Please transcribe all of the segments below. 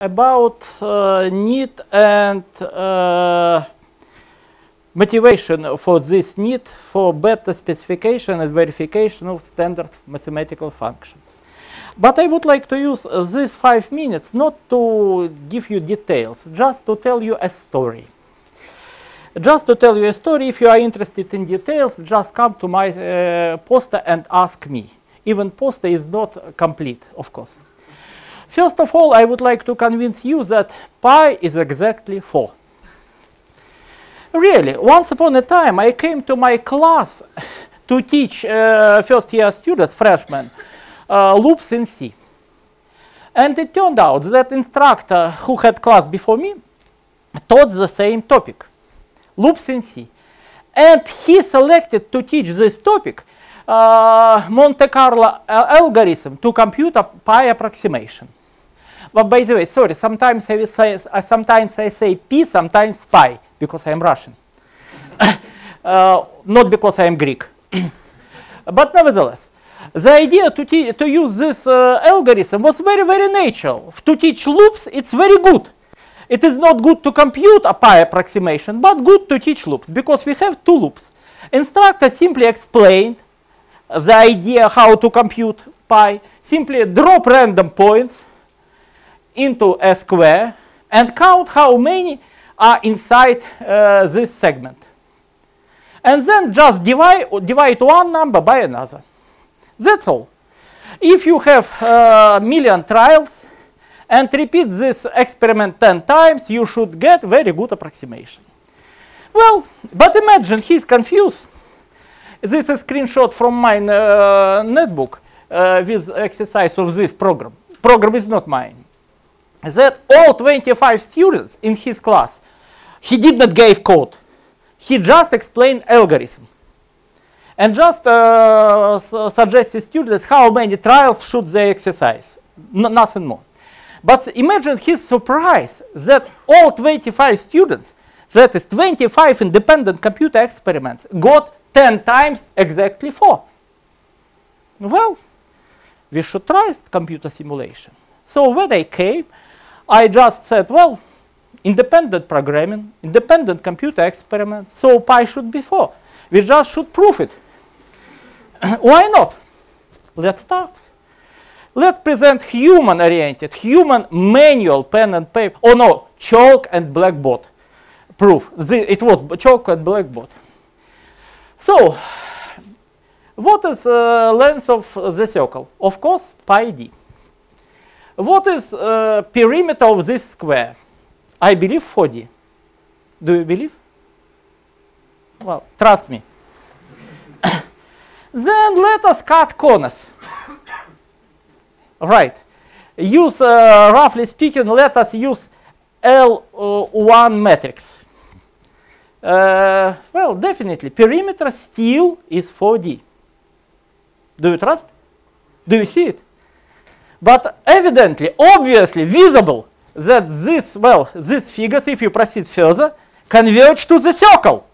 about uh, need and uh, motivation for this need for better specification and verification of standard mathematical functions. But I would like to use uh, these five minutes not to give you details, just to tell you a story. Just to tell you a story, if you are interested in details, just come to my uh, poster and ask me. Even poster is not complete, of course. First of all, I would like to convince you that pi is exactly 4. Really, once upon a time, I came to my class to teach uh, first year students, freshmen, uh, loops in C. And it turned out that instructor who had class before me taught the same topic, loops in C. And he selected to teach this topic uh, Monte Carlo uh, algorithm to compute a pi approximation. But by the way, sorry, sometimes I, say, uh, sometimes I say p, sometimes pi, because I am Russian. uh, not because I am Greek. but nevertheless, the idea to, to use this uh, algorithm was very, very natural. To teach loops, it's very good. It is not good to compute a pi approximation, but good to teach loops, because we have two loops. Instructor simply explained the idea how to compute pi, simply drop random points into a square and count how many are inside uh, this segment. And then just divide, divide one number by another. That's all. If you have a uh, million trials and repeat this experiment 10 times, you should get very good approximation. Well, but imagine he's confused. This is a screenshot from my uh, netbook uh, with exercise of this program. Program is not mine that all 25 students in his class, he did not give code. He just explained algorithm. And just uh, suggested students how many trials should they exercise, nothing more. But imagine his surprise that all 25 students, that is 25 independent computer experiments, got 10 times exactly 4. Well, we should try computer simulation. So when I came, I just said, well, independent programming, independent computer experiment, so pi should be 4. We just should prove it. Why not? Let's start. Let's present human-oriented, human manual pen and paper. Oh no, chalk and blackboard proof. The, it was chalk and blackboard. So, what is the uh, length of the circle? Of course, pi d. What is uh, perimeter of this square? I believe 4D. Do you believe? Well, trust me. then let us cut corners. right. Use, uh, roughly speaking, let us use L1 matrix. Uh, well, definitely, perimeter still is 4D. Do you trust? Do you see it? But evidently, obviously, visible that this, well, these figures, if you proceed further, converge to the circle.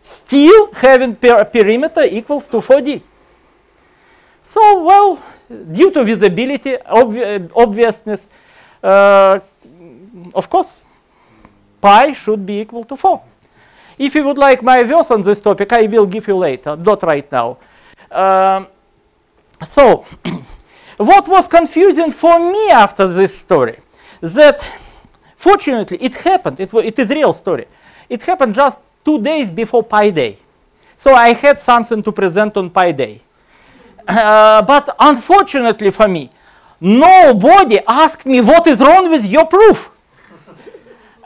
Still having per perimeter equals to 4D. So, well, due to visibility, obvi obviousness, uh, of course, pi should be equal to 4. If you would like my views on this topic, I will give you later, not right now. Um, so, What was confusing for me after this story? That fortunately it happened, it, it is real story. It happened just two days before Pi Day. So I had something to present on Pi Day. Uh, but unfortunately for me, nobody asked me what is wrong with your proof.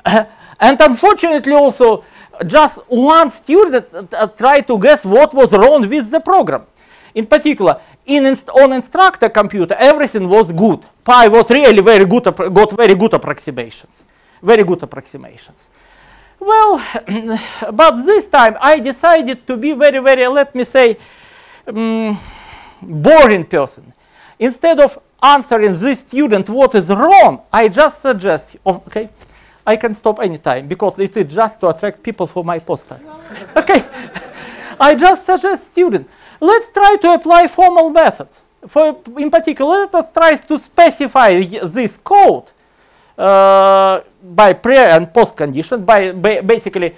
uh, and unfortunately also, just one student uh, tried to guess what was wrong with the program. In particular, in inst on instructor computer, everything was good. Pi was really very good, got very good approximations, very good approximations. Well, but this time I decided to be very, very, let me say, um, boring person. Instead of answering this student what is wrong, I just suggest, okay, I can stop anytime because it is just to attract people for my poster. okay, I just suggest student, let's try to apply formal methods. for in particular, let us try to specify this code uh, by pre and post conditions by ba basically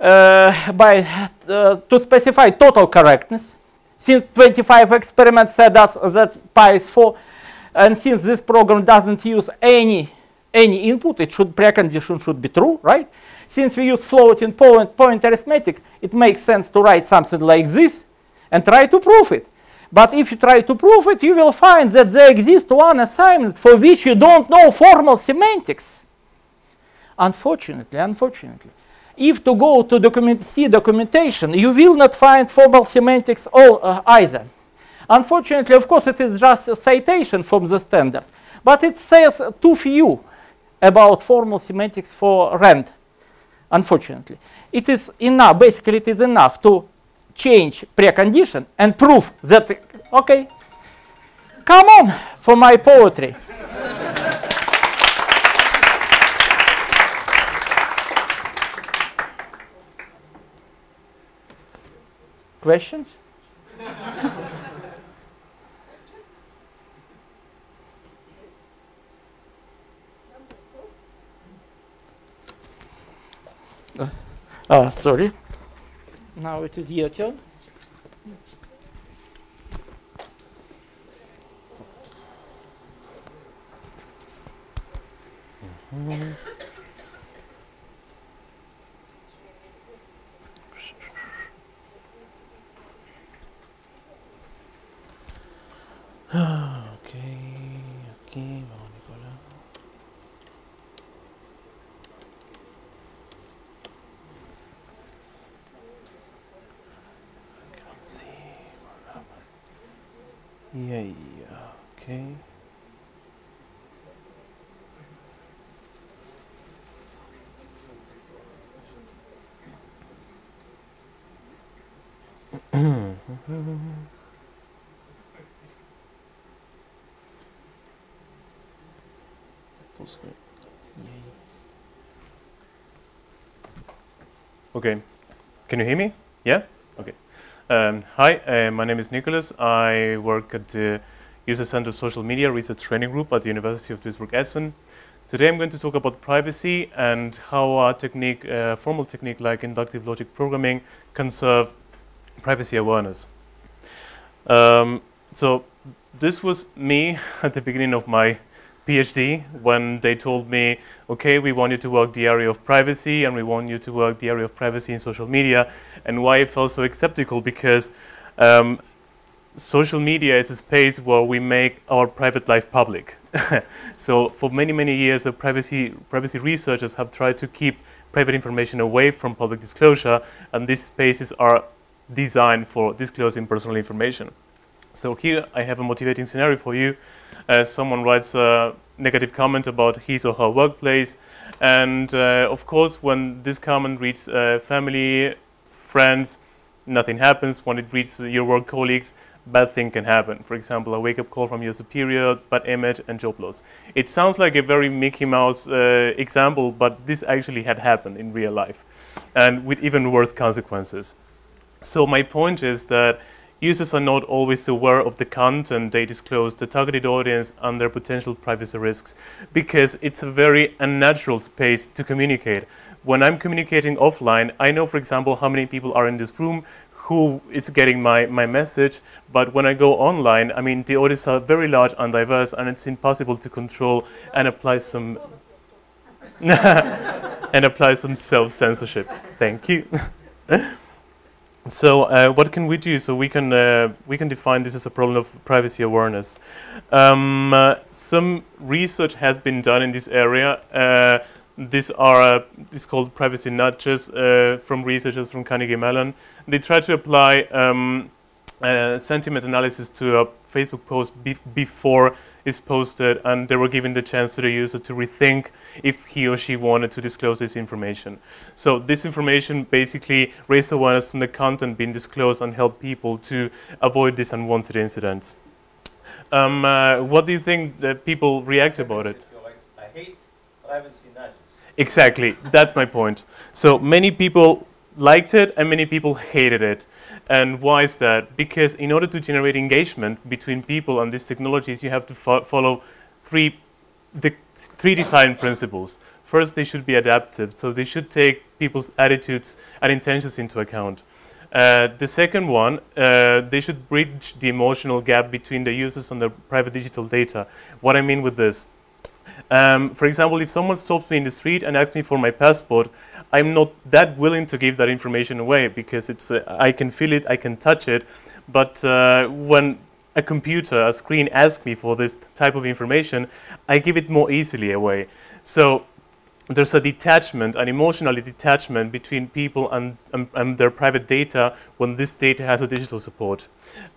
uh, by uh, to specify total correctness. Since 25 experiments said us that pi is 4, and since this program doesn't use any any input, it should precondition should be true, right? Since we use floating point, point arithmetic, it makes sense to write something like this and try to prove it. But if you try to prove it, you will find that there exists one assignment for which you don't know formal semantics. Unfortunately, unfortunately. If to go to document see documentation, you will not find formal semantics all, uh, either. Unfortunately, of course, it is just a citation from the standard, but it says too few about formal semantics for RAND, unfortunately. It is enough, basically it is enough to change precondition and prove that, okay, come on for my poetry. Questions? uh, sorry. Now it is your turn. Mm -hmm. okay, okay, Yeah, yeah, okay. Okay, can you hear me? Yeah? Okay. Um, hi, uh, my name is Nicholas. I work at the User Center Social Media Research Training Group at the University of Duisburg-Essen. Today I'm going to talk about privacy and how a technique, uh, formal technique like inductive logic programming can serve privacy awareness. Um, so this was me at the beginning of my PhD when they told me, okay, we want you to work the area of privacy and we want you to work the area of privacy in social media. And why I felt so skeptical because um, social media is a space where we make our private life public. so for many, many years, privacy, privacy researchers have tried to keep private information away from public disclosure, and these spaces are designed for disclosing personal information. So here I have a motivating scenario for you uh, someone writes a negative comment about his or her workplace. And uh, of course, when this comment reaches uh, family, friends, nothing happens. When it reaches your work colleagues, bad thing can happen. For example, a wake-up call from your superior, bad image, and job loss. It sounds like a very Mickey Mouse uh, example, but this actually had happened in real life, and with even worse consequences. So my point is that users are not always aware of the content they disclose, the targeted audience, and their potential privacy risks, because it's a very unnatural space to communicate. When I'm communicating offline, I know, for example, how many people are in this room, who is getting my, my message, but when I go online, I mean, the audience are very large and diverse, and it's impossible to control and apply some and apply some self-censorship. Thank you. So uh, what can we do? So we can uh, we can define this as a problem of privacy awareness. Um, uh, some research has been done in this area. Uh, these are uh, this called privacy nudges uh, from researchers from Carnegie Mellon. They try to apply um, sentiment analysis to a Facebook post be before it's posted, and they were given the chance to the user to rethink if he or she wanted to disclose this information. So this information basically raised awareness on the content being disclosed and help people to avoid these unwanted incidents. Um, uh, what do you think that people react about it? I hate privacy nudges. Exactly, that's my point. So many people liked it and many people hated it. And why is that? Because in order to generate engagement between people and these technologies, you have to fo follow three, the three design principles. First, they should be adaptive, so they should take people's attitudes and intentions into account. Uh, the second one, uh, they should bridge the emotional gap between the users and the private digital data. What I mean with this, um, for example, if someone stops me in the street and asks me for my passport, I'm not that willing to give that information away because it's uh, I can feel it, I can touch it, but uh, when a computer, a screen asks me for this type of information, I give it more easily away. So there's a detachment, an emotional detachment between people and, and, and, their private data when this data has a digital support.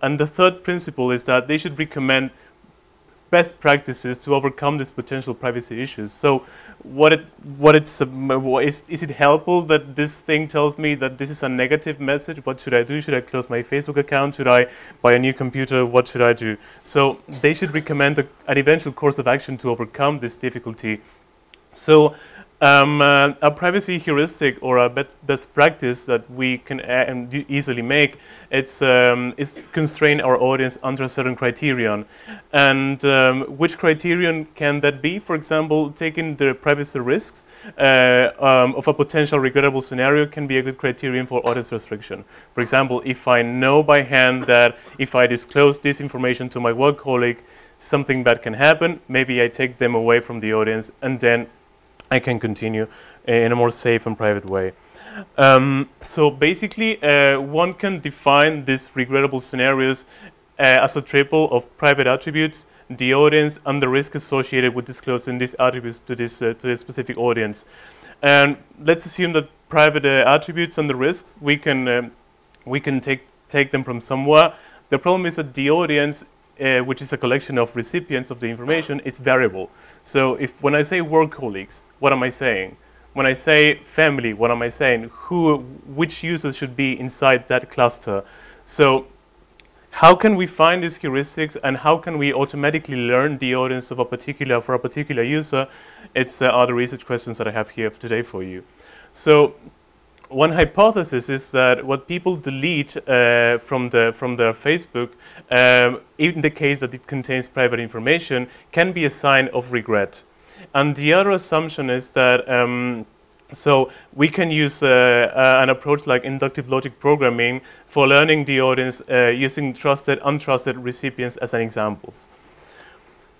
And the third principle is that they should recommend best practices to overcome these potential privacy issues. So what it, what it's, is, is it helpful that this thing tells me that this is a negative message? What should I do? Should I close my Facebook account? Should I buy a new computer? What should I do? So they should recommend a, an eventual course of action to overcome this difficulty. So um, uh, a privacy heuristic or a best practice that we can easily make it's, um, is constrain our audience under a certain criterion. And um, which criterion can that be? For example, taking the privacy risks uh, um, of a potential regrettable scenario can be a good criterion for audience restriction. For example, if I know by hand that if I disclose this information to my work colleague, something bad can happen, maybe I take them away from the audience and then I can continue in a more safe and private way. Um, so basically, uh, one can define these regrettable scenarios uh, as a triple of private attributes, the audience, and the risk associated with disclosing these attributes to this, uh, to this specific audience. And let's assume that private uh, attributes and the risks, we can, um, we can take, take them from somewhere. The problem is that the audience uh, which is a collection of recipients of the information, it's variable. So if when I say work colleagues, what am I saying? When I say family, what am I saying? Who, which users should be inside that cluster? So how can we find these heuristics and how can we automatically learn the audience of a particular, for a particular user? It's uh, are the research questions that I have here today for you. So one hypothesis is that what people delete uh, from, the, from their Facebook, um, in the case that it contains private information, can be a sign of regret. And the other assumption is that um, so we can use uh, uh, an approach like inductive logic programming for learning the audience uh, using trusted, untrusted recipients as an examples.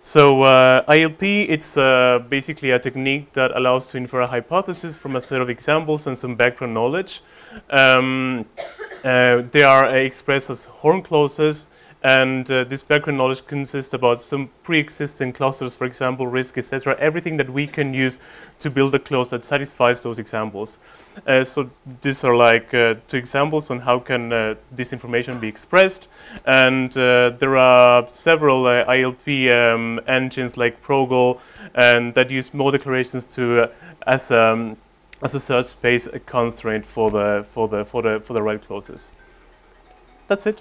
So uh, ILP, it's uh, basically a technique that allows to infer a hypothesis from a set of examples and some background knowledge. Um, uh, they are expressed as horn clauses and uh, this background knowledge consists about some pre-existing clusters, for example, risk, etc. Everything that we can use to build a clause that satisfies those examples. Uh, so these are like uh, two examples on how can uh, this information be expressed. And uh, there are several uh, ILP um, engines like Progol and that use mode declarations to as um, as a search space constraint for the for the for the for the right clauses. That's it.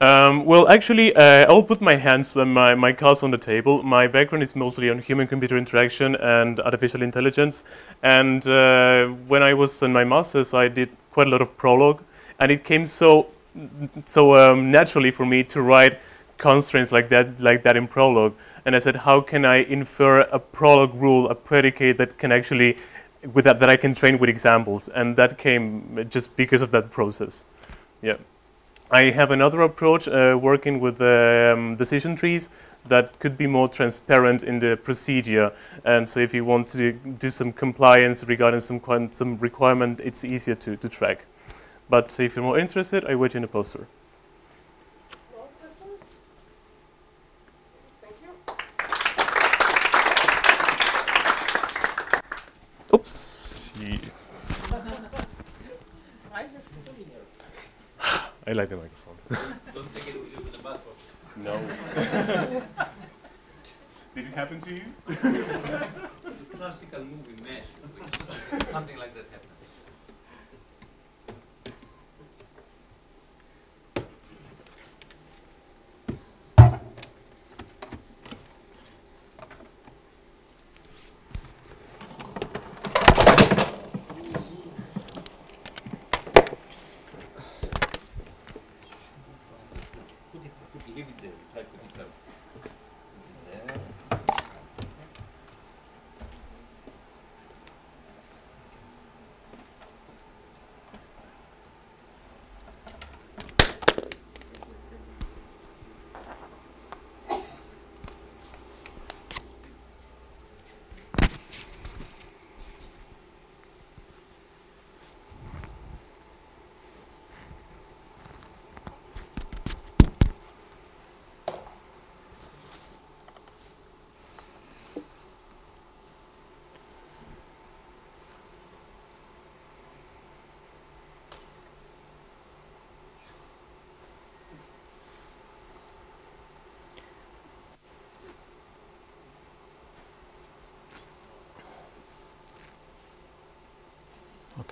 Um, well, actually, uh, I'll put my hands and my, my cards on the table. My background is mostly on human-computer interaction and artificial intelligence. And uh, when I was in my master's, I did quite a lot of Prolog. And it came so, so um, naturally for me to write constraints like that, like that in Prolog. And I said, how can I infer a Prolog rule, a predicate that can actually, with that, that I can train with examples? And that came just because of that process. Yeah. I have another approach uh, working with um, decision trees that could be more transparent in the procedure. And so if you want to do some compliance regarding some, some requirement, it's easier to, to track. But if you're more interested, I wait in the poster. Oops. Yeah. I like the microphone. Don't take it with you to the bathroom. No. Did it happen to you? classical movie mesh, something, something like that happened.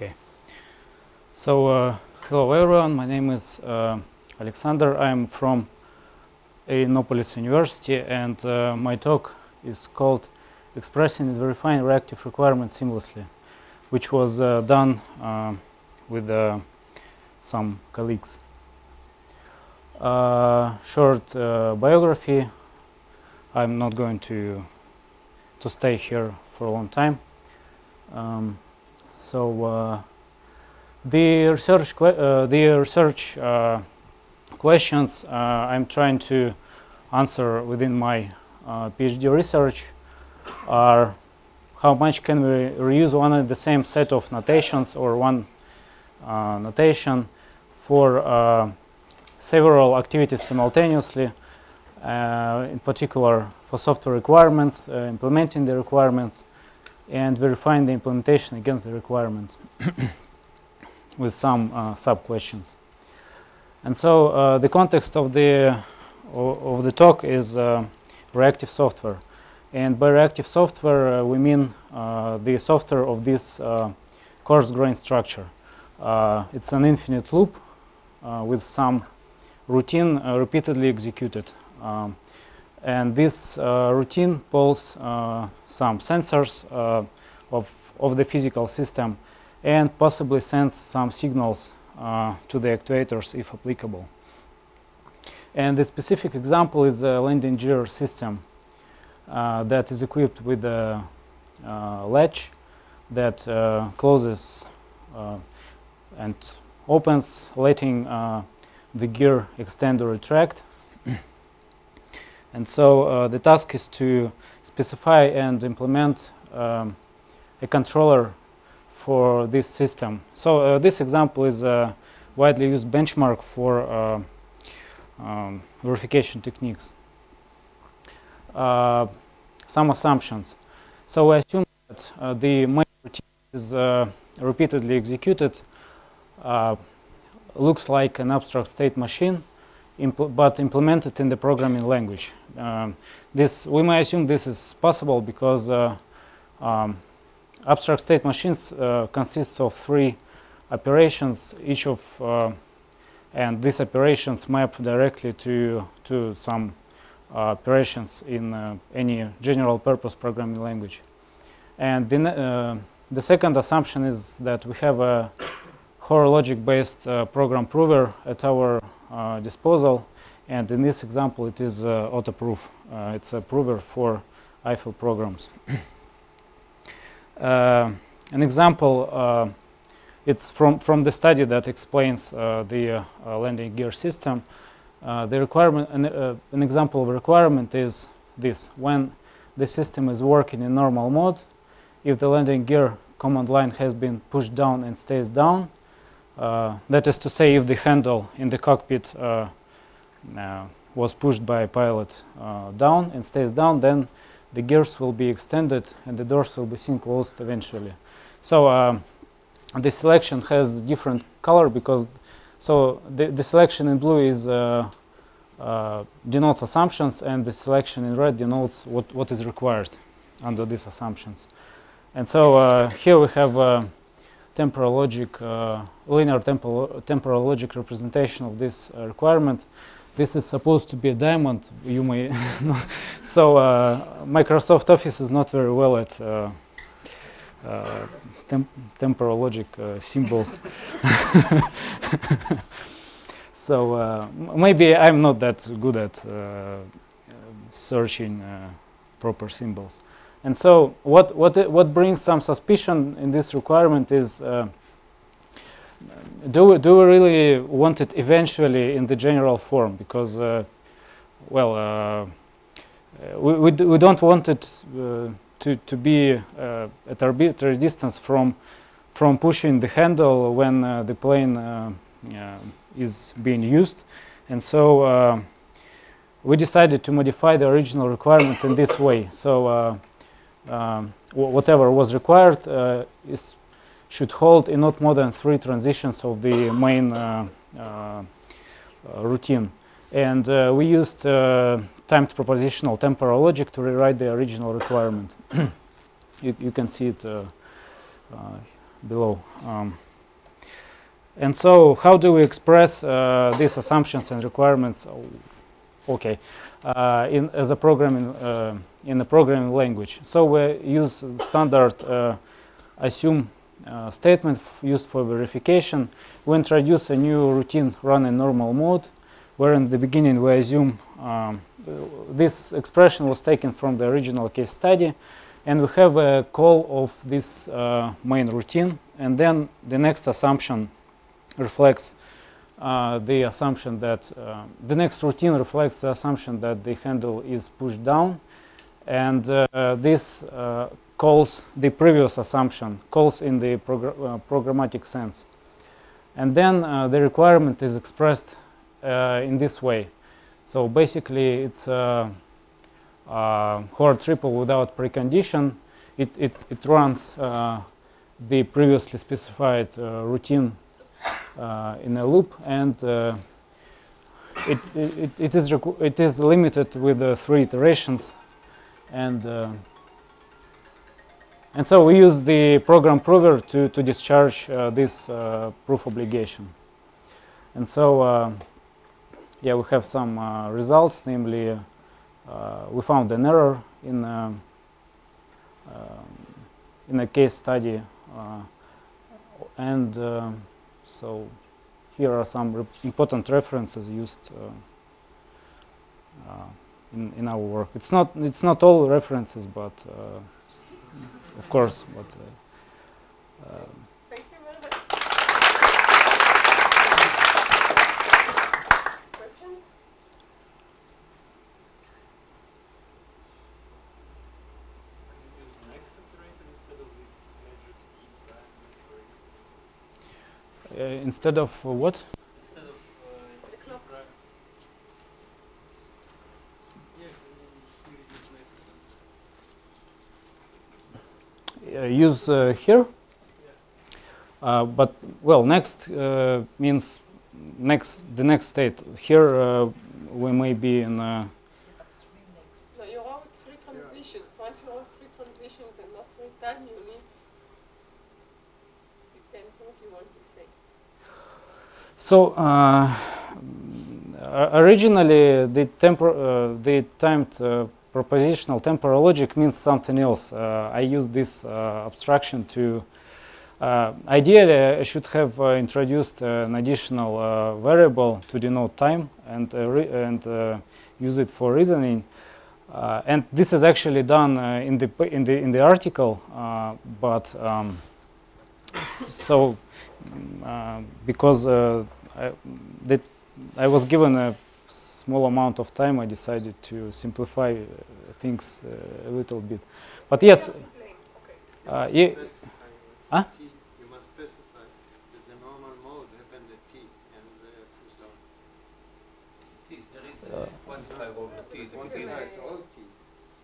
Okay. So, uh, hello everyone. My name is uh, Alexander. I'm from Innopolis University, and uh, my talk is called "Expressing and Verifying Reactive Requirements Seamlessly," which was uh, done uh, with uh, some colleagues. Short biography. I'm not going to to stay here for a long time. Um, so uh, the research uh, the research uh, questions I'm trying to answer within my PhD research are how much can we reuse one and the same set of notations or one uh, notation for uh, several activities simultaneously, uh, in particular for software requirements, implementing the requirements, and verifying the implementation against the requirements with some uh, sub questions. And so uh, the context of the of the talk is uh, reactive software, and by reactive software uh, we mean uh, the software of this uh, coarse-grained structure. It's an infinite loop with some routine repeatedly executed. Um, and this uh, routine pulls uh, some sensors uh, of, of the physical system and possibly sends some signals to the actuators if applicable. And the specific example is a landing gear system that is equipped with a latch that closes and opens, letting uh, the gear extend or retract. And so uh, the task is to specify and implement um, a controller for this system. So uh, this example is a widely used benchmark for uh, um, verification techniques. Uh, some assumptions. So we assume that uh, the main routine is uh, repeatedly executed, looks like an abstract state machine, impl- but implemented in the programming language. Um, this we may assume this is possible because uh, um, abstract state machines uh, consists of three operations, each of uh, and these operations map directly to to some uh, operations in uh, any general purpose programming language. And the, uh, the second assumption is that we have a Hoare logic based uh, program prover at our uh, disposal. And in this example, it is uh, AutoProof. Uh, it's a prover for Eiffel programs. Uh, an example, uh, it's from, from the study that explains the landing gear system. The requirement, an, an example of a requirement is this. When the system is working in normal mode, if the landing gear command line has been pushed down and stays down, that is to say, if the handle in the cockpit uh, uh, was pushed by a pilot uh, down and stays down, then the gears will be extended and the doors will be seen closed eventually. So the selection has different color because so the, the selection in blue is uh, uh, denotes assumptions and the selection in red denotes what, what is required under these assumptions. And so uh, here we have uh, temporal logic, uh, linear temporal, temporal logic representation of this uh, requirement. This is supposed to be a diamond. You may so uh, Microsoft Office is not very well at tem- temporal logic uh, symbols. so uh, maybe I'm not that good at uh, searching proper symbols. And so what, what, what brings some suspicion in this requirement is uh, do, we, do we really want it eventually in the general form? Because, uh, well, uh, uh, we, we, we don't want it uh, to, to be uh, at arbitrary distance from, from pushing the handle when the plane is being used. And so we decided to modify the original requirement in this way. So um, whatever was required uh, is should hold in not more than three transitions of the main uh, uh, uh, routine. And we used timed propositional temporal logic to rewrite the original requirement. you, you can see it below. Um, and so, how do we express these assumptions and requirements? Okay, uh, in as a programming uh, in the programming language. So we use standard uh, assume uh, statement used for verification. We introduce a new routine run in normal mode, where in the beginning we assume um, this expression was taken from the original case study, and we have a call of this uh, main routine, and then the next assumption reflects uh, the assumption that uh, the next routine reflects the assumption that the handle is pushed down, and uh, this uh, calls the previous assumption, calls in the progr- uh, programmatic sense. And then uh, the requirement is expressed in this way. So basically, it's a, a triple without precondition. It, it, it runs the previously specified routine in a loop, and uh, it, it, it, is it is limited with uh, three iterations. And, uh, and so we use the program prover to, to discharge uh, this uh, proof obligation. And so, uh, yeah, we have some uh, results, namely, uh, we found an error in, uh, um, in a case study. Uh, and uh, so here are some important references used uh, uh, in, in our work. It's not, it's not all references, but uh, of course, but uh, uh, Thank you very much. Questions? uh, instead of uh, what? Uh, use uh, here. Uh, but well, next uh, means next the next state. Here we may be in. Uh, No, you wrote three transitions. Once you wrote three transitions and not three time units, depends what you want to say. So uh, originally the uh, the timed uh, propositional temporal logic means something else. I use this abstraction to. Uh, ideally, I should have uh, introduced uh, an additional variable to denote time and and use it for reasoning. And this is actually done in the in the in the article, but um, so uh, because I, that I was given a small amount of time, I decided to simplify uh, things uh, a little bit. But yes, You have to blame. Okay. uh, ye- Huh? Must specify that the normal mode happened at T and uh, push down. T, there is a quantifier over T. The beginning. Quantifies all T's,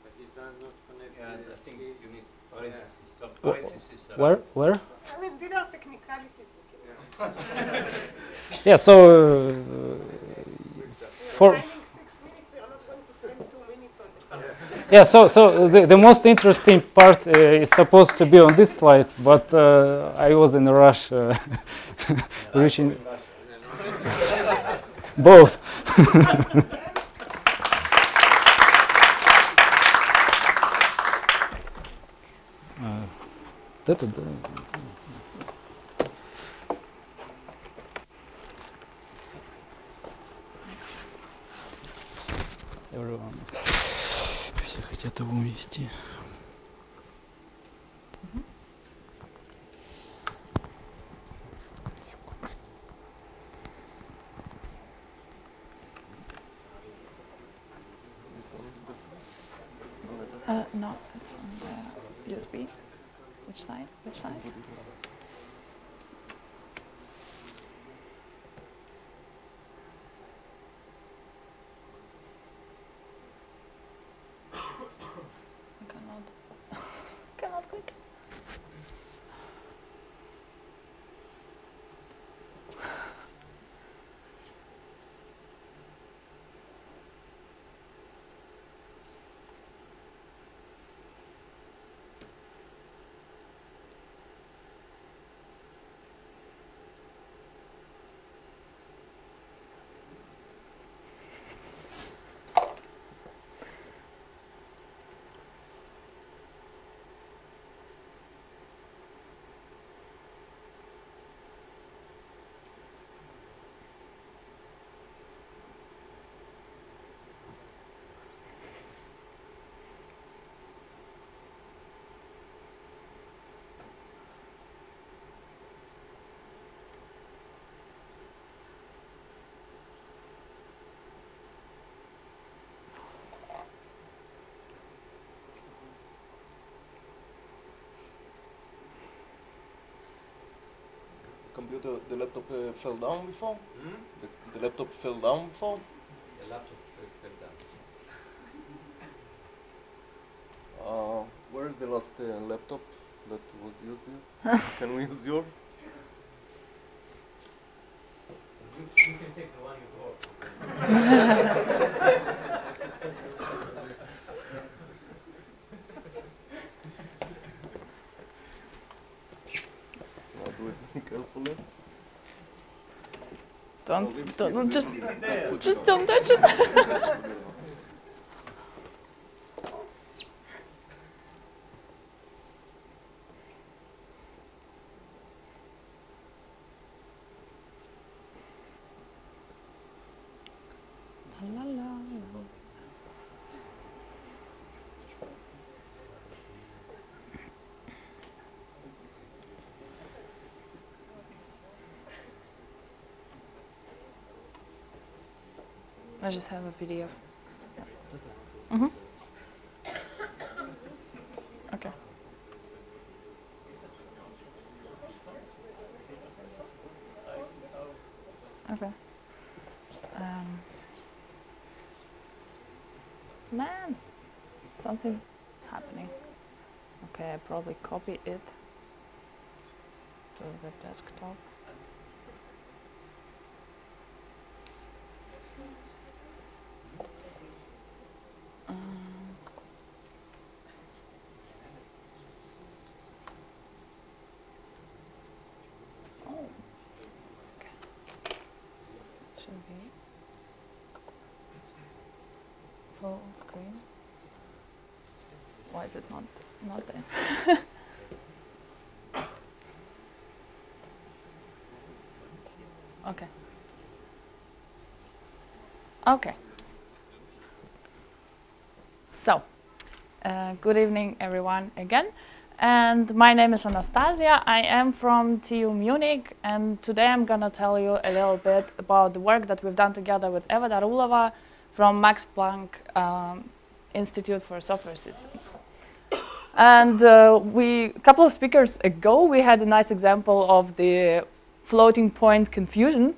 but it does not connect Yeah, the T. you need parentheses. Some Wha- parentheses are- where where? I mean, these are technicalities. Yeah. So uh, For- yeah. So so the, the most interesting part uh, is supposed to be on this slide, but uh, I was in a rush uh, reaching both. Uh, Его увести. Uh, no, it's on the USB. Which side? Which side? Computer, the laptop uh, fell down before? Hmm? The, the laptop fell down before? The laptop fell, fell down. Uh, where is the last uh, laptop that was used here? Can we use yours? You, you can take the one you brought. Now do it carefully. Don't, don't, just, just don't touch it. I just have a PDF. Mm-hmm. Okay. Okay. Um, man, something is happening. Okay, I probably copy it to the desktop. Um, oh. Okay. Should be full screen. Why is it not not there? okay. Okay. So, uh, good evening, everyone, again. And my name is Anastasia. I am from TU Munich, and today I'm to tell you a little bit about the work that we've done together with Eva Darulova from Max Planck um, Institute for Software Systems. And uh, we, a couple of speakers ago, we had a nice example of the floating point confusion.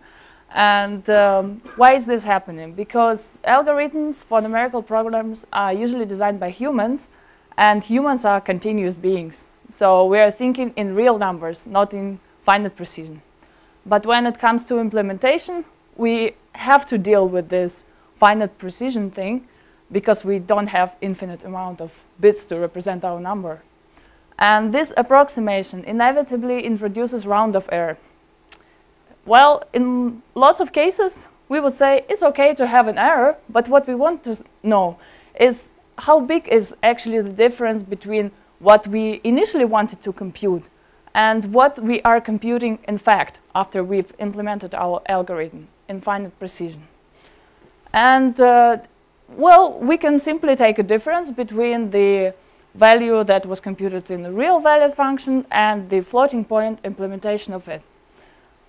And um, why is this happening? Because algorithms for numerical programs are usually designed by humans, and humans are continuous beings. So we are thinking in real numbers, not in finite precision. But when it comes to implementation, we have to deal with this finite precision thing because we don't have infinite amount of bits to represent our number. And this approximation inevitably introduces round-off error. Well, in lots of cases, we would say it's okay to have an error, but what we want to know is how big is actually the difference between what we initially wanted to compute and what we are computing in fact after we've implemented our algorithm in finite precision. And uh, well, we can simply take a difference between the value that was computed in the real valued function and the floating point implementation of it.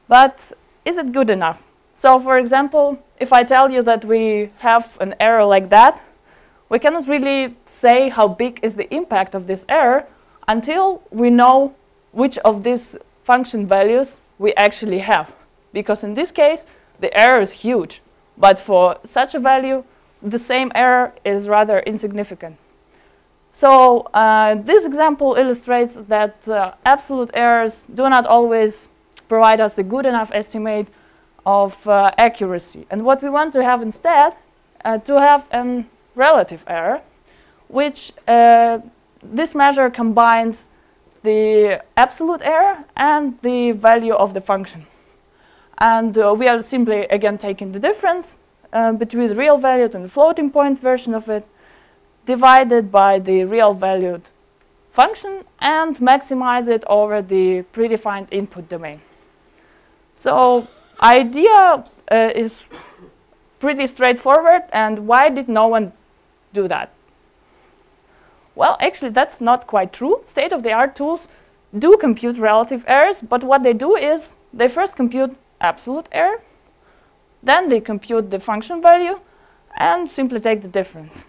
But is it good enough? So for example, if I tell you that we have an error like that, we cannot really say how big is the impact of this error until we know which of these function values we actually have. Because in this case, the error is huge. But for such a value, the same error is rather insignificant. So uh, this example illustrates that uh, absolute errors do not always provide us a good enough estimate of uh, accuracy. And what we want to have instead, uh, to have a relative error, which uh, this measure combines the absolute error and the value of the function. And uh, we are simply, again, taking the difference uh, between the real valued and the floating point version of it, divided by the real valued function, and maximize it over the predefined input domain. So idea uh, is pretty straightforward, and why did no one do that? Well, actually, that's not quite true. State-of-the-art tools do compute relative errors, but what they do is they first compute absolute error, then they compute the function value, and simply take the difference.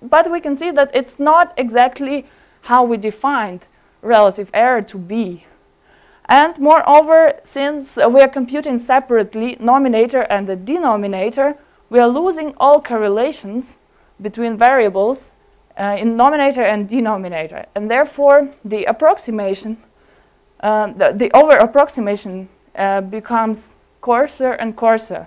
But we can see that it's not exactly how we defined relative error to be. And moreover, since uh, we are computing separately nominator and the denominator, we are losing all correlations between variables uh, in nominator and denominator. And therefore, the approximation, um, the, the over approximation uh, becomes coarser and coarser.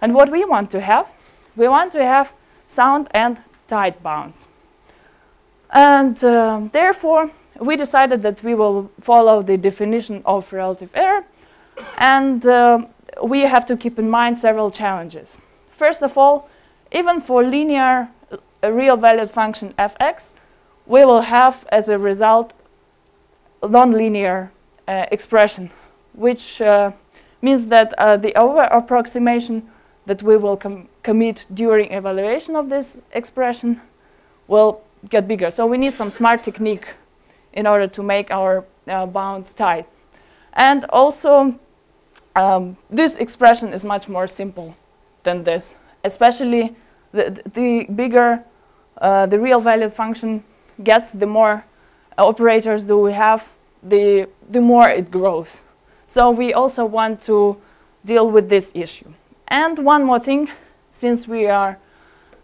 And what we want to have, we want to have sound and tight bounds. And uh, therefore, we decided that we will follow the definition of relative error. And uh, we have to keep in mind several challenges. First of all, even for linear uh, real valued function fx, we will have as a result nonlinear uh, expression, which uh, means that uh, the over approximation that we will com commit during evaluation of this expression will get bigger. So we need some smart technique in order to make our uh, bounds tight. And also, um, this expression is much more simple than this, especially the, the bigger uh, the real valued function gets, the more operators do we have, the, the more it grows. So we also want to deal with this issue. And one more thing, since we are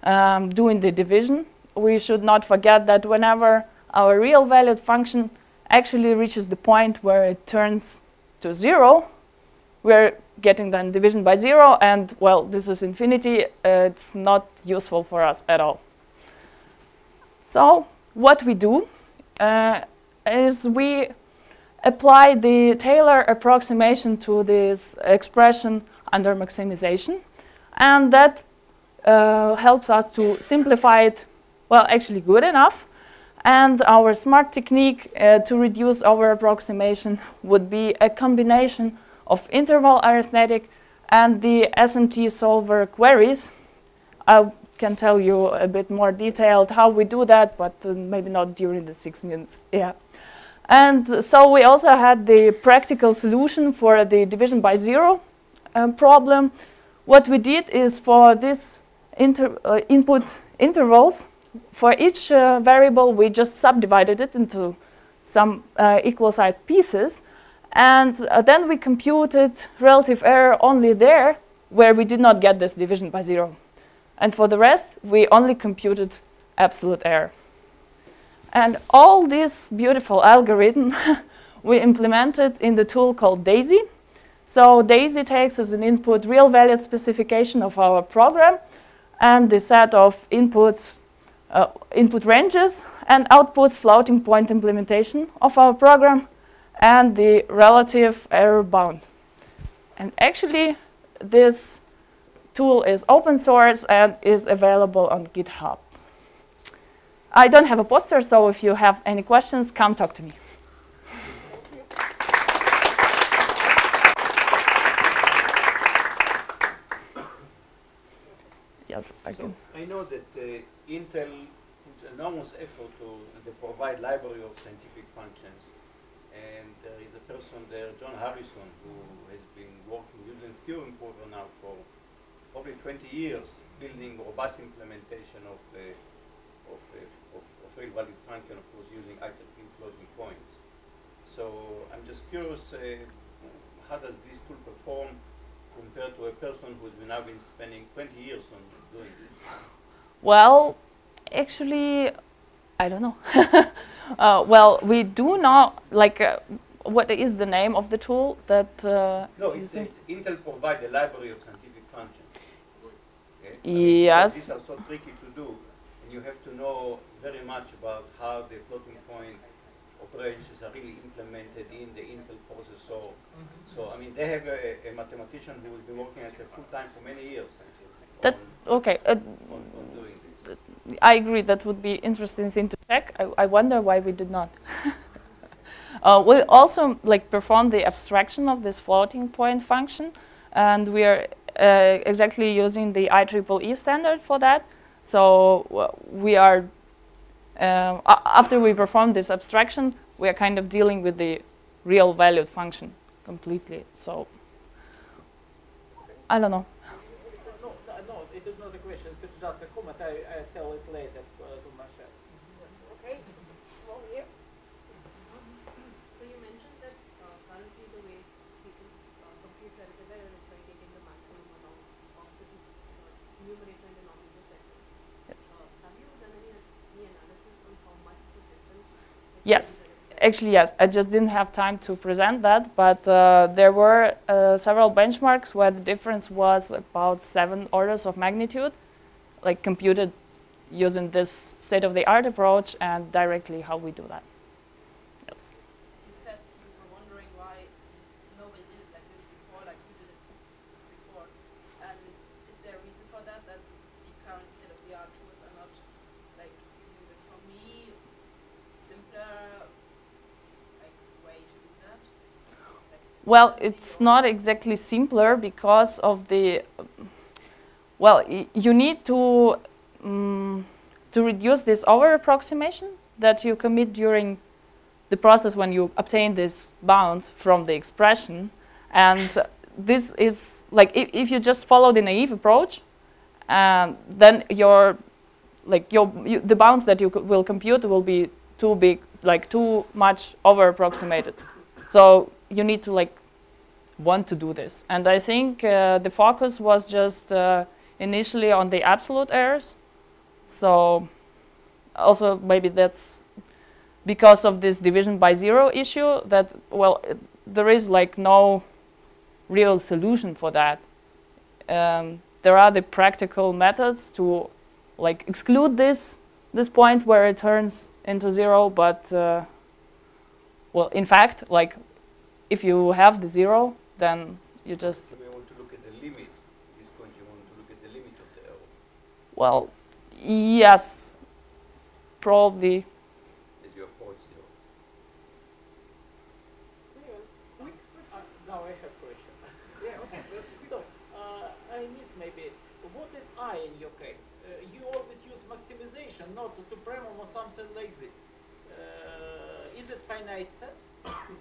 um, doing the division, we should not forget that whenever our real valued function actually reaches the point where it turns to zero, we're getting then division by zero, and well, this is infinity. Uh, it's not useful for us at all. So what we do uh, is we apply the Taylor approximation to this expression under maximization, and that uh, helps us to simplify it, well, actually good enough, and our smart technique uh, to reduce our approximation would be a combination of interval arithmetic and the SMT solver queries. I can tell you a bit more detailed how we do that, but uh, maybe not during the six minutes. Yeah. And so we also had the practical solution for the division by zero um, problem. What we did is for this inter uh, input intervals, for each uh, variable, we just subdivided it into some uh, equal-sized pieces. And uh, then we computed relative error only there where we did not get this division by zero. And for the rest, we only computed absolute error. And all this beautiful algorithm we implemented in the tool called DAISY. So DAISY takes as an input real valued specification of our program and the set of inputs uh, input ranges and outputs floating point implementation of our program and the relative error bound. And actually, this tool is open source and is available on GitHub. I don't have a poster, so if you have any questions, come talk to me. yes, I so can. I know that uh, Intel puts enormous effort to, to provide library of scientific functions. And there is a person there, John Harrison, who has been working using theorem prover now for probably 20 years, building robust implementation of, uh, of, of, of function, of course, using iterative floating points. So I'm just curious, uh, how does this tool perform compared to a person who's been now been spending 20 years on doing this? Well, actually, I don't know. uh, well, we do not, like, uh, what is the name of the tool that... Uh, No, it's, it's Intel provide the library of scientific functions. Okay? I Yes. These are so tricky to do, and you have to know very much about how the floating point operations are really implemented in the Intel processor. So, I mean, they have a, a mathematician who will be working as a full-time for many years. That- on, Okay, uh, on, on doing. I agree. That would be interesting thing to check. I, I wonder why we did not. uh, we also like perform the abstraction of this floating point function, and we are uh, exactly using the IEEE standard for that. So we are uh, after we perform this abstraction, we are kind of dealing with the real valued function completely. So I don't know. No, no, it is not a question. It's just a comment. I, I tell it later to Masha. Okay. Well, yes. So you mentioned that uh, currently the way people uh, compute relative error is by taking the maximum amount of the numerator and denominator sectors. Yes. have you done any, any analysis on how much the difference? Yes actually yes. I just didn't have time to present that, but uh, there were uh, several benchmarks where the difference was about seven orders of magnitude, like computed using this state-of-the-art approach and directly how we do that. Yes. You said you were wondering why nobody did it like this before, like you did it before. And is there a reason for that, that the current state-of-the-art tools are not like using this for me, simpler, like way to do that? Like, Well, it's not exactly simpler because of the. Well, you need to um, to reduce this over approximation that you commit during the process when you obtain this bounds from the expression, and this is like if, if you just follow the naive approach, um, then your like your you, the bounds that you will compute will be too big, like too much over approximated. So you need to like want to do this. And I think uh, the focus was just uh, initially on the absolute errors. So also maybe that's because of this division by zero issue that well it, there is like no real solution for that. Um, there are the practical methods to like exclude this this point where it turns into zero, but uh, well, in fact, like if you have the zero, then you just So we want to look at the limit. This point, you want to look at the limit of the error. well, yes, probably. As you approach zero. Uh, now I have question. yeah. Okay. so, uh, I missed maybe, what is I in your case? Uh, you always use maximization, not a supremum or something like this. Uh, is it finite set?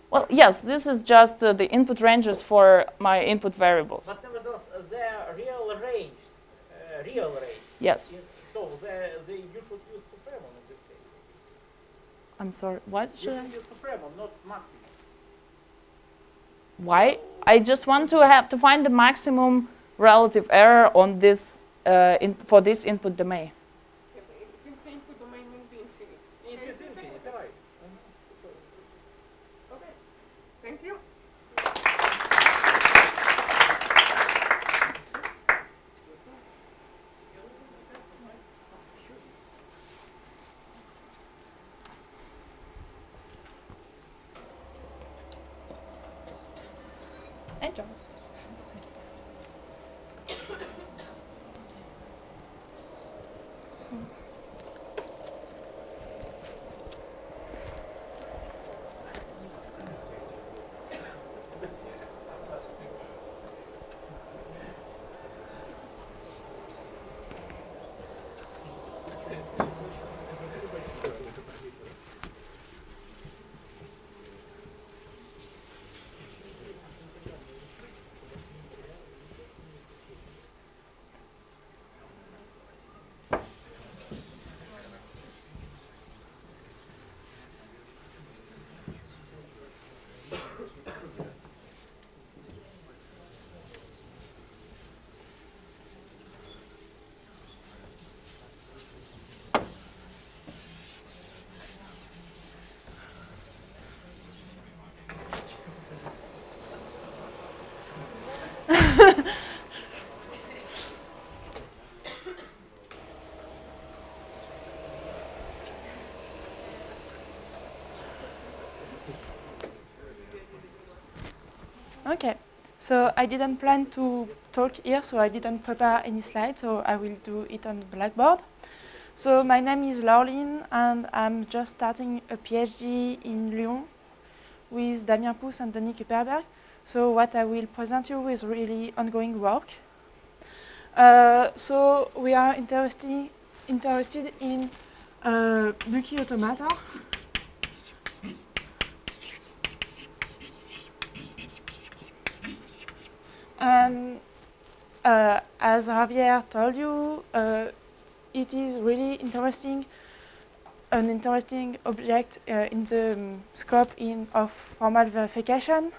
Well, yes, this is just uh, the input ranges for my input variables. But nevertheless, uh, their real range, uh, real range. Yes. So they, they, you should use supremum in this case. I'm sorry. What You should I? use supremum, not maximum. Why? I just want to have to find the maximum relative error on this uh, in, for this input domain. So I didn't plan to talk here, so I didn't prepare any slides, so I will do it on Blackboard. So my name is Laureline, and I'm just starting a PhD in Lyon with Damien Pous and Denis Kuperberg. So what I will present you is really ongoing work. Uh, so we are interesting, interested in uh, automata. Uh, as Javier told you, uh, it is really interesting, an interesting object uh, in the um, scope in of formal verification.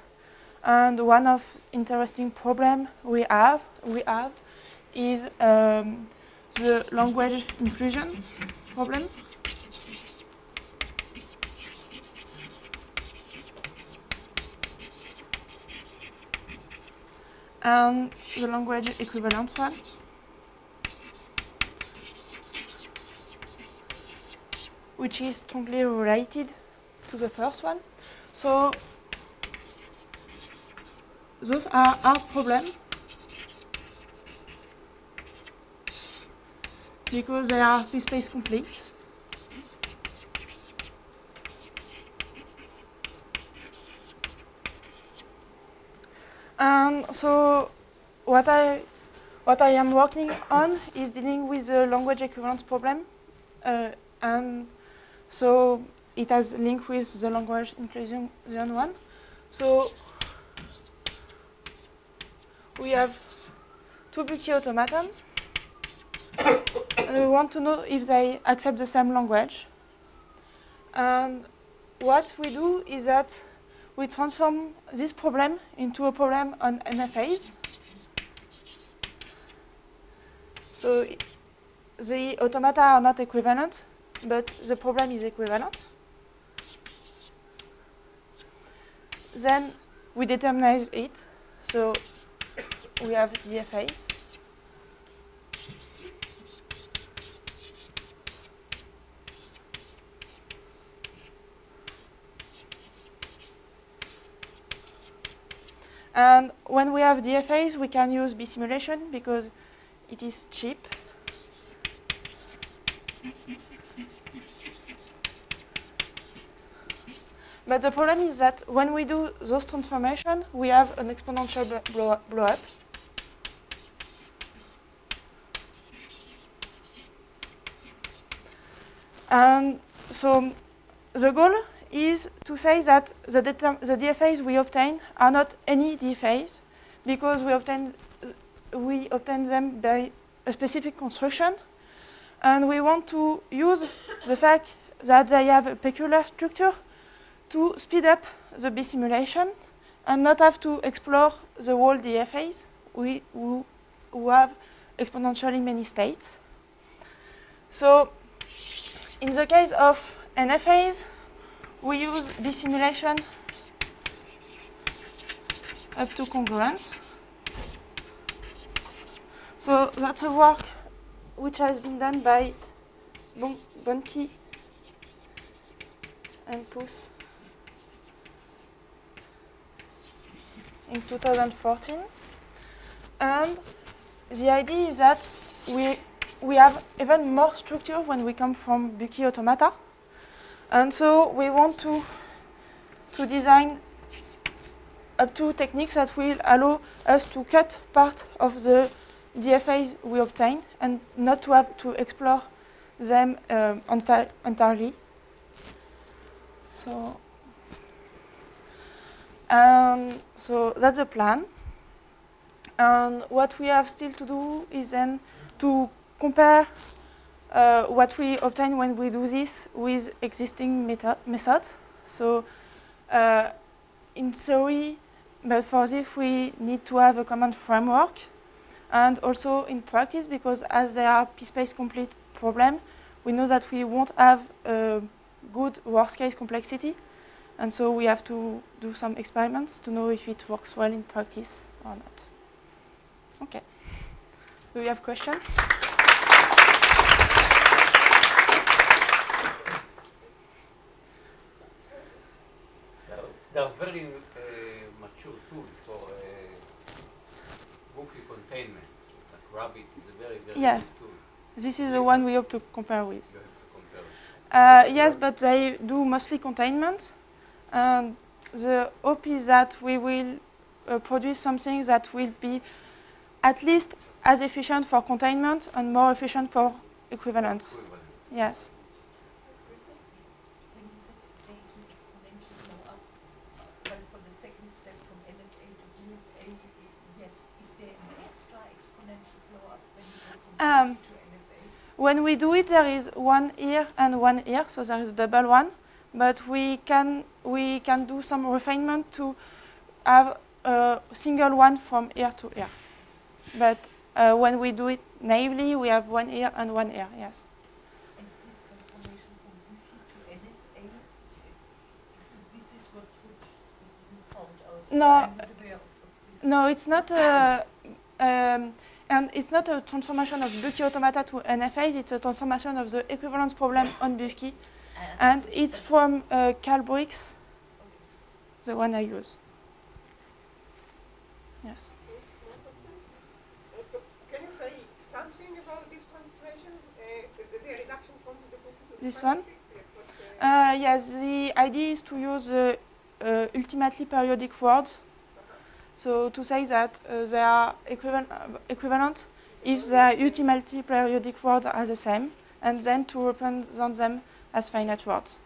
And one of interesting problem we have we have is um, the language inclusion problem. And the language equivalence one. which is strongly related to the first one. So those are our problem because they are space complete. Um, so what I what I am working on is dealing with the language equivalence problem, uh, and so it has link with the language inclusion one. So we have two Büchi automaton, and we want to know if they accept the same language. And what we do is that we transform this problem into a problem on NFAs. So the automata are not equivalent, but the problem is equivalent. Then we determine it. So we have DFAs. And when we have DFAs, we can use bisimulation because it is cheap. But the problem is that when we do those transformations, we have an exponential blow, blow up. And so the goal is to say that the, the DFAs we obtain are not any DFAs because we obtain, we obtain them by a specific construction. And we want to use the fact that they have a peculiar structure to speed up the bisimulation and not have to explore the whole DFAs we, who, who have exponentially many states. So in the case of NFAs, we use this simulation up to congruence. So that's a work which has been done by bon Bonchi and Pous in 2014. And the idea is that we, we have even more structure when we come from Büchi automata. And so we want to, to design to techniques that will allow us to cut part of the DFAs we obtain and not to have to explore them um, enti entirely. So um, so that's the plan. And what we have still to do is then to compare uh, what we obtain when we do this with existing method methods. So uh, in theory, but for this we need to have a common framework and also in practice because as they are p-space complete problem, we know that we won't have a good worst case complexity and so we have to do some experiments to know if it works well in practice or not. Okay. Do you have questions? There are very uh, mature tools for uh, Büchi containment. Like RABIT is a very, very yes. good tool. This is the one we hope to compare with. You have to compare. Uh, yes, but they do mostly containment. And the hope is that we will uh, produce something that will be at least as efficient for containment and more efficient for equivalence. Equivalent. Yes. When you said there is an exponential blow up, well, for the second step from NFA to DFA, yes, is there an extra exponential blow up when you go from Um, DFA to NFA? When we do it, there is one here and one here, so there is a double one. But we can we can do some refinement to have a single one from here to here. But uh, when we do it naively, we have one here and one here. Yes. And this transformation from Büchi to NFA, this is what would be found out. No, I'm not aware of this. No, it's not a, um, and it's not a transformation of Büchi automata to NFAs, it's a transformation of the equivalence problem on Büchi. And it's from uh, Calbrix, the one I use. Yes. So Can you say something about this translation, uh, the, the reduction from the book This one? Yes, uh, Uh, yes, the idea is to use uh, uh, ultimately periodic words. So to say that uh, they are equivalent, equivalent if their ultimately periodic words are the same, and then to represent them as finite words.